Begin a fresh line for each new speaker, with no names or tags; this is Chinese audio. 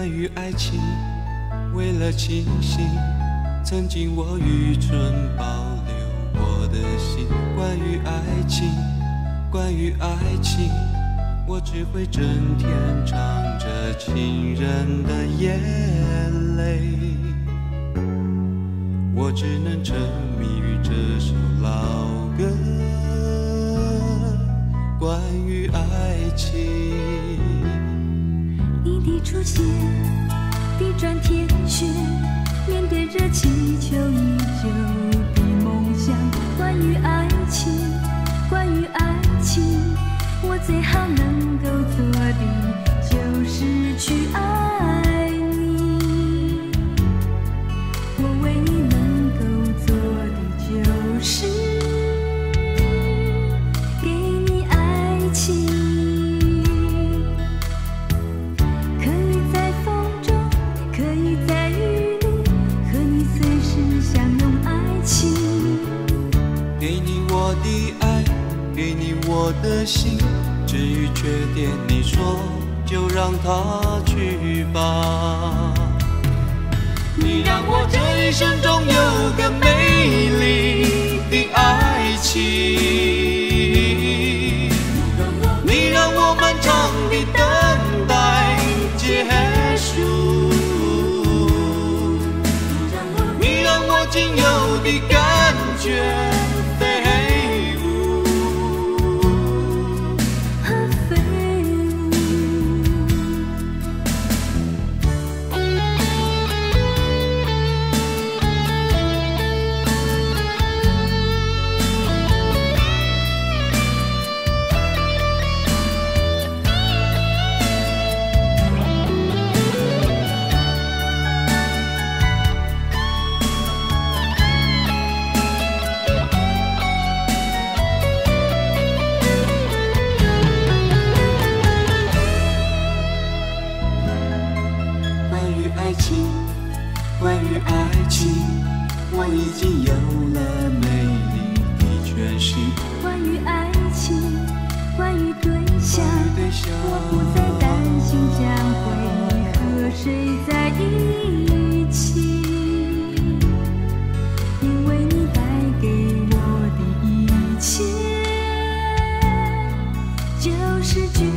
关于爱情，为了清醒，曾经我愚蠢保留我的心。关于爱情，关于爱情，我只会整天唱着情人的眼泪。我只能沉迷于这首老歌，关于爱情。
的出现，地转天旋，面对热气球已久的梦想。关于爱情，关于爱情，我最好能够做的就是去爱和你随时相拥，爱情。
给你我的爱，给你我的心。至于缺点，你说就让它去吧。你让我这一生中有个美丽的爱情，仅有的感觉。关于爱情我已经有了美丽
的决心
关于爱情关于对象我不再担心将会和谁在
一起因为你带给我
的一
切就是觉